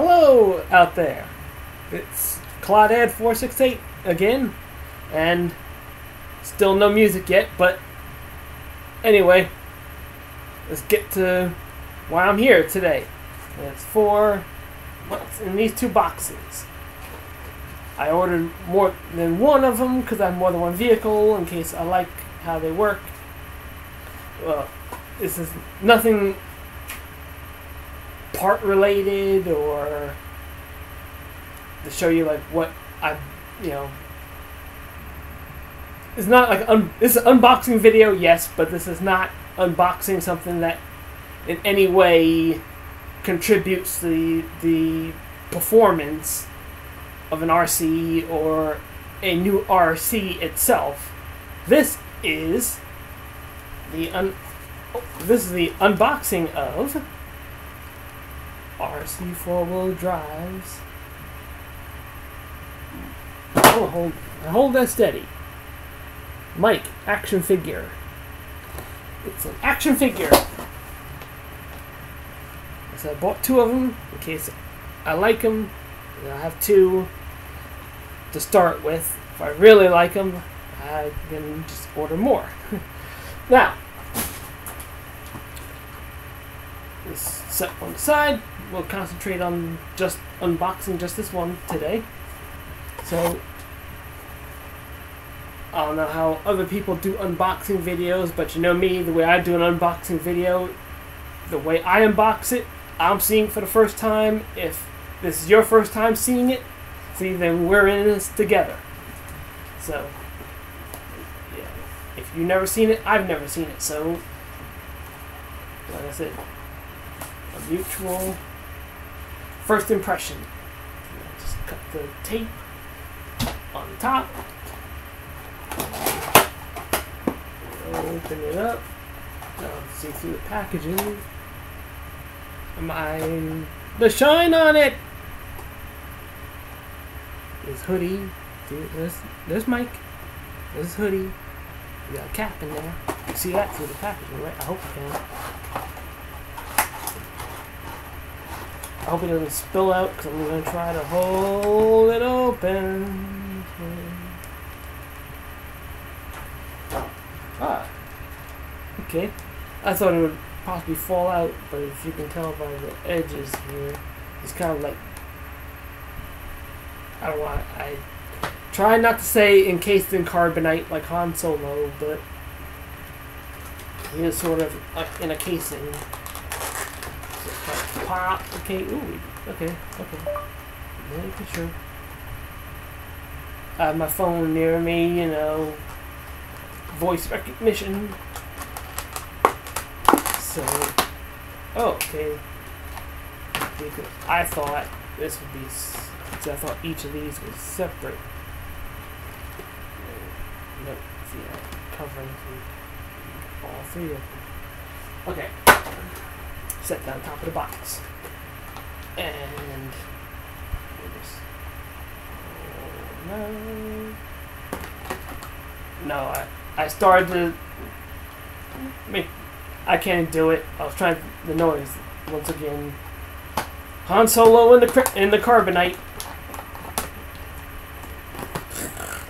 Hello out there. It's Claudad468 again, and still no music yet, but anyway, let's get to why I'm here today. It's for what's in these two boxes. I ordered more than one of them because I have more than one vehicle in case I like how they work. Well, this is nothing part related or to show you like what I, you know. It's not like un- this is unboxing video, yes, but this is not unboxing something that in any way contributes to the the performance of an RC or a new RC itself. This is the un- this is the unboxing of RC four wheel drives. Oh, hold hold that steady. Mike, action figure. It's an action figure. So I bought two of them in case I like them. I have two to start with. If I really like them, I can just order more. now, this set one aside. We'll concentrate on just unboxing just this one today. So, I don't know how other people do unboxing videos, but you know me, the way I do an unboxing video, the way I unbox it, I'm seeing it for the first time. If this is your first time seeing it, see, then we're in this together. So, yeah. If you've never seen it, I've never seen it. So, like I said, a mutual first impression. Just cut the tape on top. Open it up. See through the packaging. I the shine on it? This hoodie. There's, there's Mike. There's hoodie. You got a cap in there. See that through the packaging, right? I hope you can. I hope it doesn't spill out because I'm going to try to hold it open. Ah. Okay. I thought it would possibly fall out, but if you can tell by the edges here, it's kind of like I don't want. I try not to say encased in carbonite like Han Solo, but he is sort of in a casing. Pop. Okay. Ooh. Okay. Okay. Making sure. I have my phone near me. You know. Voice recognition. So. Oh. Okay. Because I thought this would be. I thought each of these was separate. No, see, I'm covering all three of them. Okay. Set that on top of the box. And no. No, I I started to make I can't do it. I was trying the noise once again. Han Solo in the in the carbonite.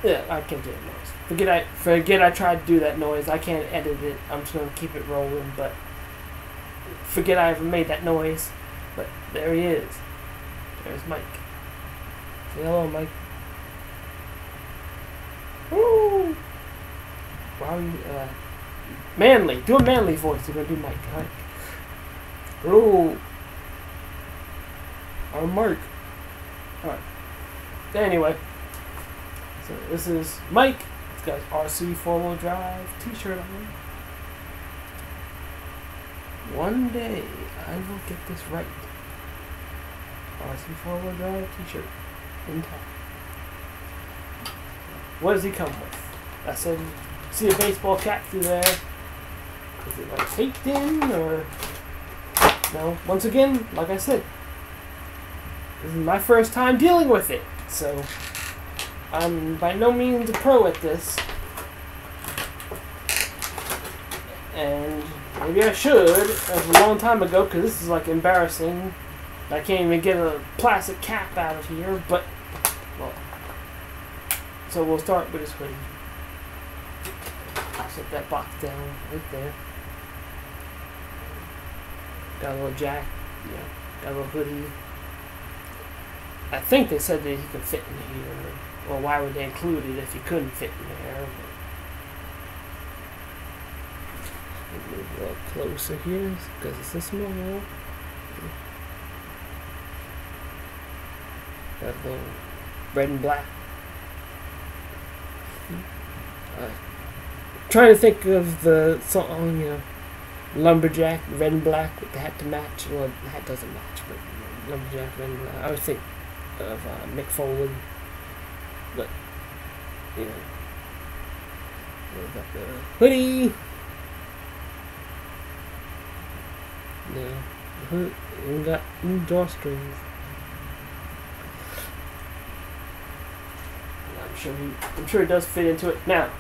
Yeah, I can't do that noise. Forget I forget I tried to do that noise. I can't edit it. I'm just gonna keep it rolling. But forget I ever made that noise. But there he is. There's Mike. Say hello, Mike. Woo! Wow, uh, manly. Do a manly voice. You're gonna do Mike. Right. Ooh. Or Mark. Alright. Anyway. So this is Mike. He's got RC four wheel drive t shirt on. One day I will get this right. Four wheel drive t shirt. In time. What does he come with? I said see a baseball cap through there. Is it like taped in or no? Once again, like I said, this is my first time dealing with it, so I'm by no means a pro at this. And maybe I should, That was a long time ago, because this is like embarrassing. I can't even get a plastic cap out of here, but well. So we'll start with this hoodie. I'll set that box down right there. Got a little jack, yeah, got a little hoodie. I think they said that he could fit in here. Well, why would they include it if he couldn't fit in there? But move a little closer here because it's a small. Got a little red and black. Uh, trying to think of the song, you know, Lumberjack, red and black with the hat to match. Well, the hat doesn't match, but Lumberjack, red and black. I would think of uh, Mick Foley. But, you know, hoodie. We got drawstrings. I'm sure he, I'm sure it does fit into it. Now,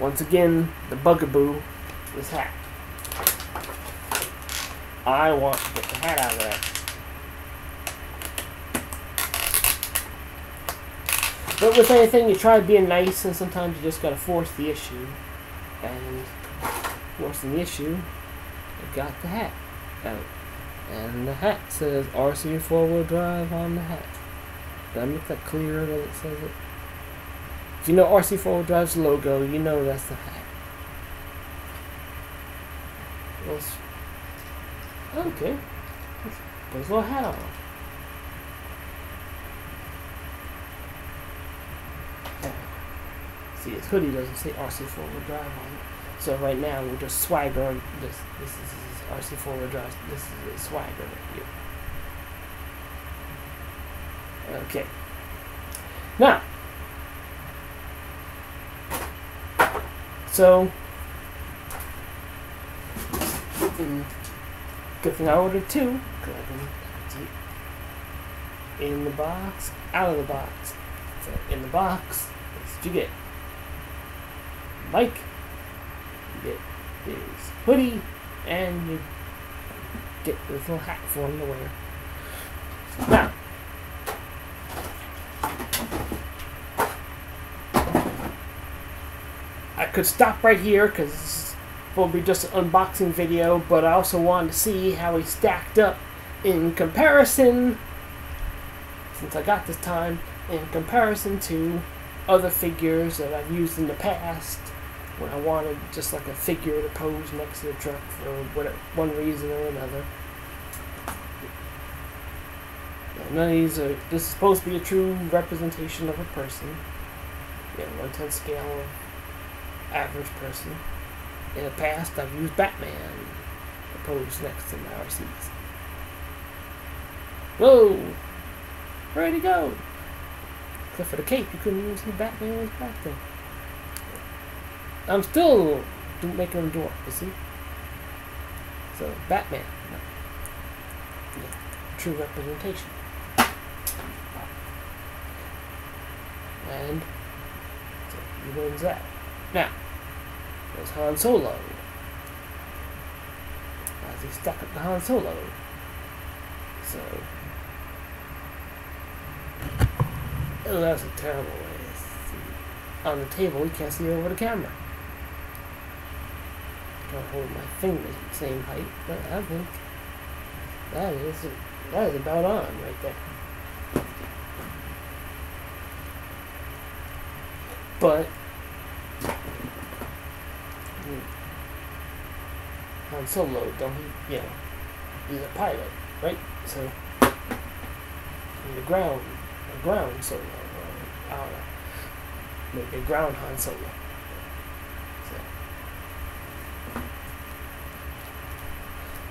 once again, the bugaboo, is hat. I want to get the hat out of there. But with anything, you try being nice, and sometimes you just gotta force the issue. And forcing the issue, I got the hat out. And the hat says RC four wheel drive on the hat. Did I make that clear that it says it? If you know RC four wheel drive's logo, you know that's the hat. Okay. Put his little hat on. See, his hoodie doesn't say RC four wheel drive on it. So right now we're just swagger. on This this is RC four wheel drive. This is his swagger right here. Okay. Now. So. Good thing I ordered two. in the box, out of the box. So in the box, what you get? Mike, you get his hoodie, and this little hat for him to wear. Now, I could stop right here because will be just an unboxing video, but I also wanted to see how he stacked up in comparison, since I got this time, in comparison to other figures that I've used in the past when I wanted just like a figure to pose next to the truck for whatever, one reason or another. None of these are. This is supposed to be a true representation of a person. Yeah, one tenth scale of average person. In the past, I've used Batman to pose next to my RCs. Whoa! Where'd he go? Except for the cape, you couldn't even see Batman was back there. I'm still making him dwarf, you see? So, Batman. no. Yeah, true representation. And, so he wins that. Now, there's Han Solo. As he stuck up to Han Solo. So. Oh, that was a terrible way. to see. On the table, you can't see over the camera. Don't hold my fingers at the same height, but I think that is that is about on right there. But hmm, Han Solo, don't he? You know, he's a pilot, right? So, the ground, a ground Solo, I don't know, maybe a ground Han Solo. So,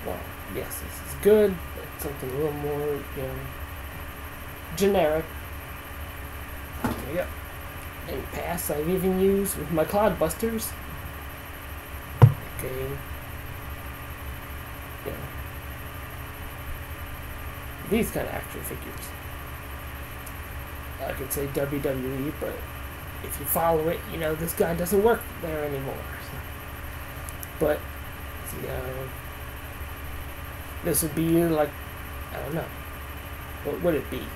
well, yes, this is good, but something a little more, you know, generic. There you go. The past, I've even used with my Cloudbusters. Okay. Yeah. these kind of action figures. I could say WWE, but if you follow it, you know this guy doesn't work there anymore. So. But see, uh, this would be like I don't know, what would it be? Like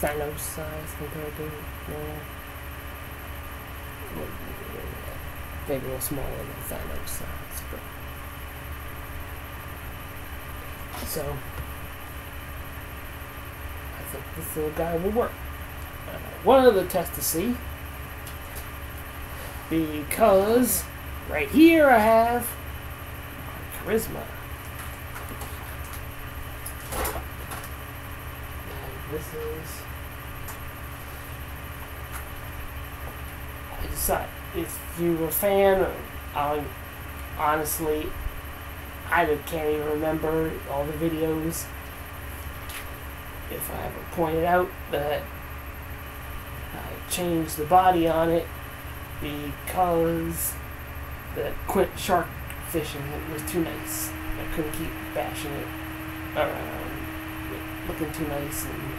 Thanos size compared to normal? Maybe a little smaller than Thanos size, but so I think this little guy will work. Uh, one other test to see because right here I have charisma. And this is. I decide if you're a fan, I honestly, I can't even remember all the videos. If I ever pointed out that I changed the body on it because the quit shark fishing It was too nice. I couldn't keep bashing it around, looking too nice and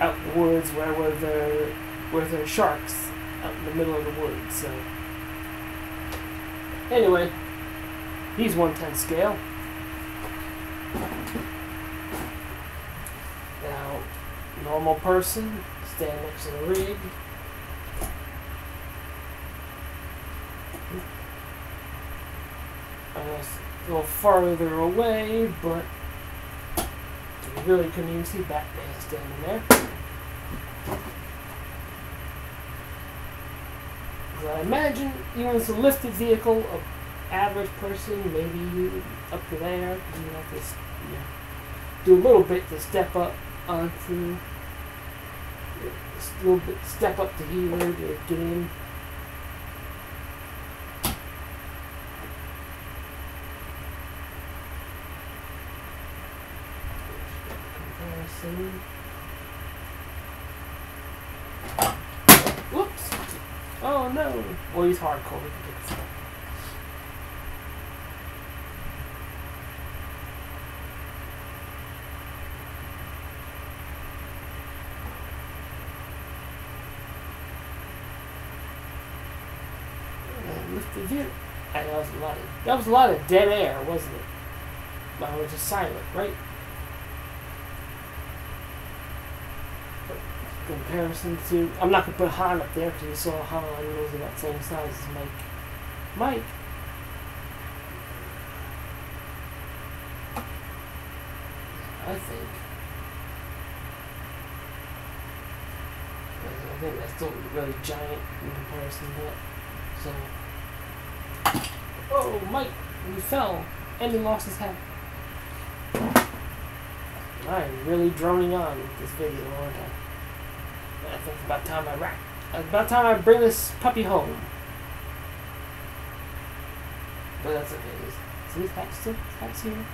out in the woods where were the where there sharks out in the middle of the woods. So anyway, he's one tenth scale. Now, normal person stand next to the rig. A little farther away, but you really couldn't even see Batman standing there. I imagine even as a lifted vehicle, a average person, maybe up to there, you have to you know, do a little bit to step up onto, a little bit step up to here to get in. Whoops! Oh no! Well, he's hardcore. We can this that was a lot of that was a lot of dead air, wasn't it? But it was just silent, right? Comparison to. I'm not gonna put Han up there because you saw Han was about the same size as Mike. Mike. I think. I think that's still really giant in comparison to that. So. Oh, Mike! You fell and he lost his hat. I'm really droning on with this video, aren't I? I think it's about time I wrap. Uh, it's about time I bring this puppy home. But that's okay. See, his still, his hat's here.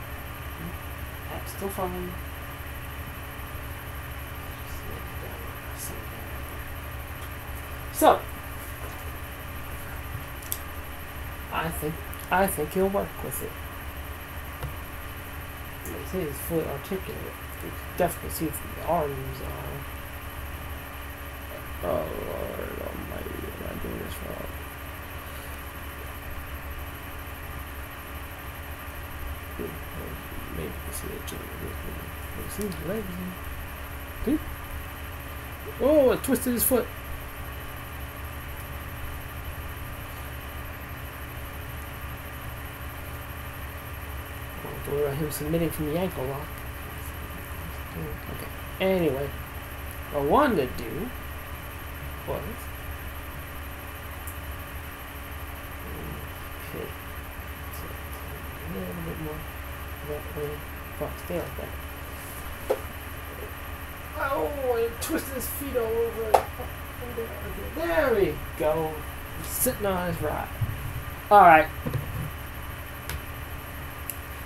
Hat's still fine. So, I think I think he'll work with it. They say he's fully articulate. You can definitely see the arms are. Oh Lord Almighty, am I doing this wrong? Maybe see that jiggle with me. See legs? Dude. Oh, it twisted his foot. Or him submitting from the ankle lock. Okay. Anyway, what I wanted to do was. Okay. So, a little bit more that way. Fuck, stay like. Oh, I twisted his feet all over. There we go. He's sitting on his rod. Alright.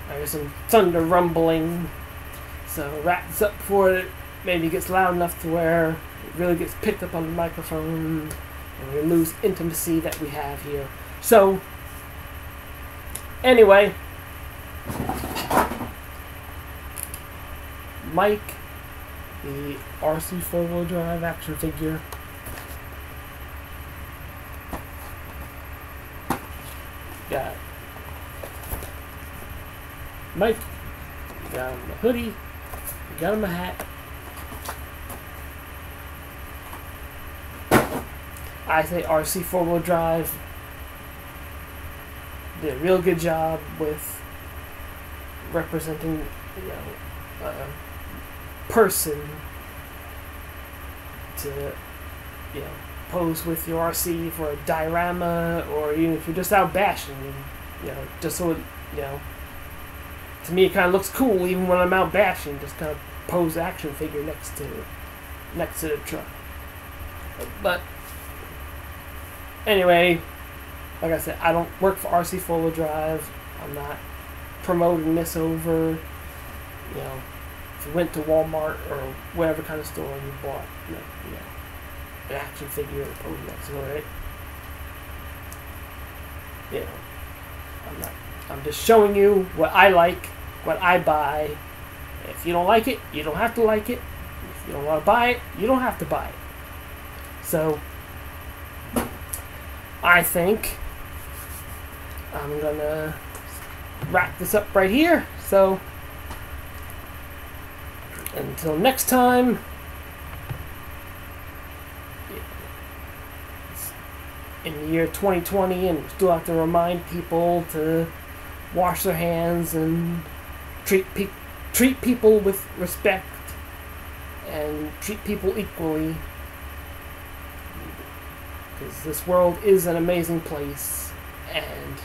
There's some thunder rumbling. So wraps up before it maybe gets loud enough to where really gets picked up on the microphone and we lose intimacy that we have here. So, anyway, Mike, the RC four-wheel drive action figure. Got Mike, got him a hoodie, got him a hat. I say RC four wheel drive did a real good job with representing, you know, a person to, you know, pose with your RC for a diorama, or even if you're just out bashing, you know, just so it, you know, to me it kind of looks cool even when I'm out bashing, just kind of pose action figure next to, next to the truck. But anyway, like I said, I don't work for RC Wheel Drive. I'm not promoting this over, you know, if you went to Walmart or whatever kind of store and you bought, you know, you know an action figure or pose next you know, I'm not. I'm just showing you what I like, what I buy. If you don't like it, you don't have to like it. If you don't want to buy it, you don't have to buy it. So, I think I'm gonna wrap this up right here. So, until next time, in the year 2020, and we still have to remind people to wash their hands and treat pe- treat people with respect and treat people equally. Because this world is an amazing place, and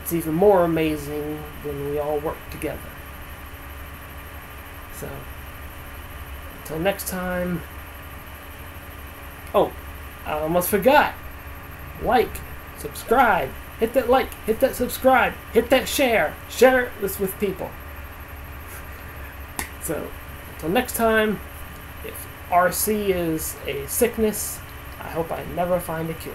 it's even more amazing when we all work together. So, until next time. Oh, I almost forgot. Like, subscribe, hit that like, hit that subscribe, hit that share, share this with people. So, until next time, RC is a sickness, I hope I never find a cure.